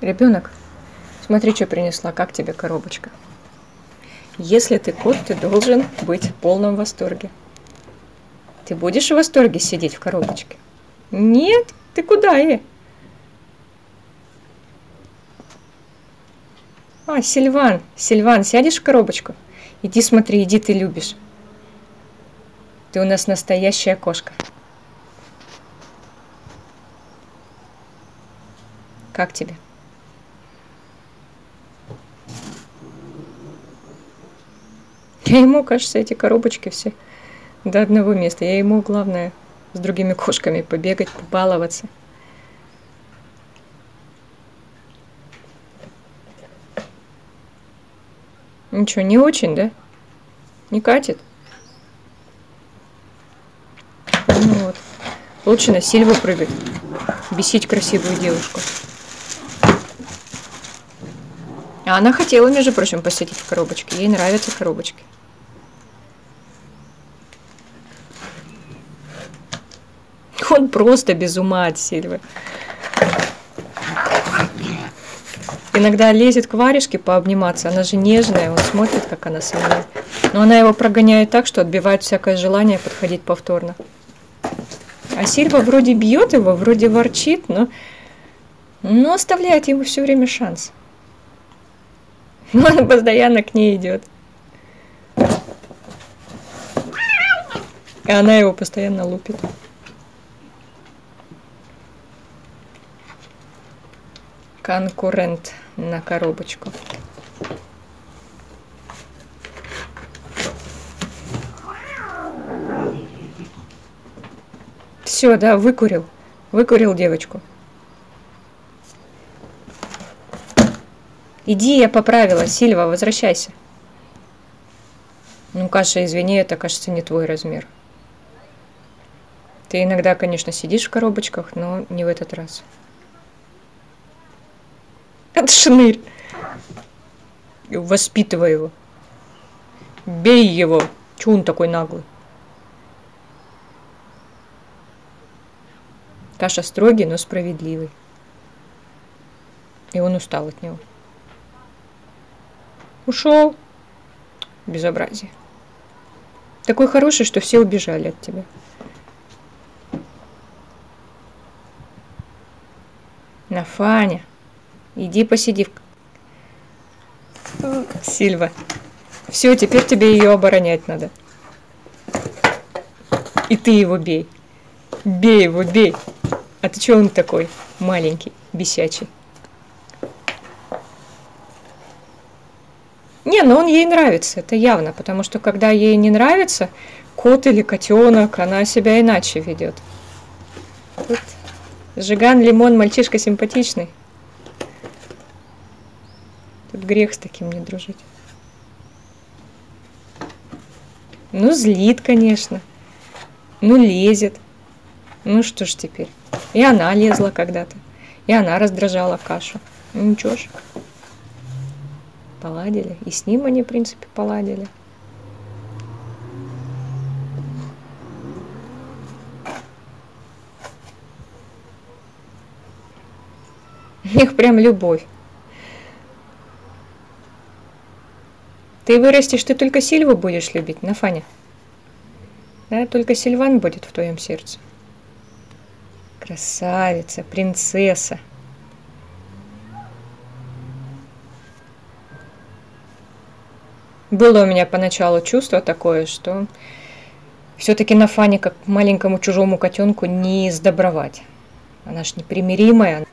Ребенок, смотри, что принесла, как тебе коробочка. Если ты кот, ты должен быть в полном восторге. Ты будешь в восторге сидеть в коробочке? Нет, ты куда, э? А, Сильван, Сильван, сядешь в коробочку? Иди смотри, иди, ты любишь. Ты у нас настоящая кошка. Как тебе? Я ему, кажется, эти коробочки все до одного места. Я ему, главное, с другими кошками побегать, побаловаться. Ничего, не очень, да? Не катит? Ну вот. Лучше на Сильву прыгать. Бесить красивую девушку. А она хотела, между прочим, посидеть в коробочке. Ей нравятся коробочки. Он просто без ума от Сильвы. Иногда лезет к варежке пообниматься, она же нежная, он смотрит, как она сама. Но она его прогоняет так, что отбивает всякое желание подходить повторно. А Сильва вроде бьет его, вроде ворчит, но, но оставляет ему все время шанс. Но он постоянно к ней идет. И она его постоянно лупит. Конкурент на коробочку. Все, да, выкурил. Выкурил девочку. Иди, я поправила. Сильва, возвращайся. Ну, Каша, извини, это, кажется, не твой размер. Ты иногда, конечно, сидишь в коробочках, но не в этот раз. Это шнырь. Воспитывай его. Бей его. Чего он такой наглый? Каша строгий, но справедливый. И он устал от него. Ушел. Безобразие. Такой хороший, что все убежали от тебя. На Фаня. Иди посиди. Сильва. Все, теперь тебе ее оборонять надо. И ты его бей. Бей его, бей. А ты чего он такой маленький, бесячий? Не, ну он ей нравится, это явно, потому что когда ей не нравится кот или котенок, она себя иначе ведет. Жиган Лимон, мальчишка симпатичный. Грех с таким не дружить. Ну, злит, конечно. Ну, лезет. Ну, что ж теперь. И она лезла когда-то. И она раздражала кашу. Ну, ничего ж. Поладили. И с ним они, в принципе, поладили. У них прям любовь. Ты вырастешь, ты только Сильву будешь любить, Нафаня. Да, только Сильван будет в твоем сердце. Красавица, принцесса. Было у меня поначалу чувство такое, что все-таки на Фане, как маленькому чужому котенку, не сдобровать. Она ж непримиримая.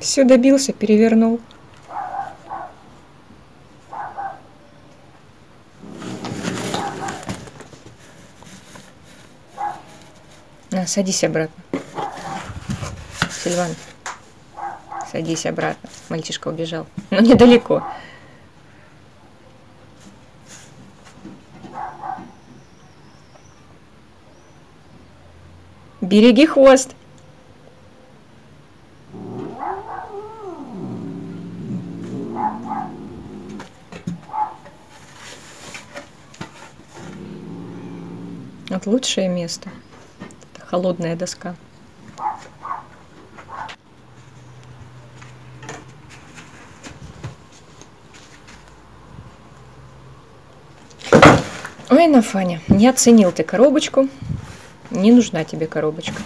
Все добился, перевернул. На, садись обратно. Сильван, садись обратно. Мальчишка убежал. Но недалеко. Береги хвост. Вот лучшее место. Это холодная доска. Ой, Нафаня, не оценил ты коробочку. Не нужна тебе коробочка.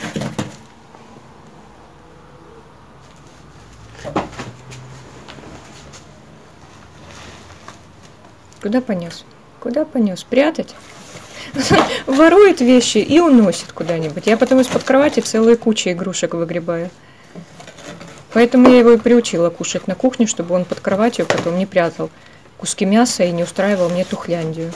Куда понес? Куда понес? Прятать? Ворует вещи и уносит куда-нибудь. Я потом из-под кровати целые кучи игрушек выгребаю. Поэтому я его и приучила кушать на кухне, чтобы он под кроватью потом не прятал куски мяса и не устраивал мне тухляндию.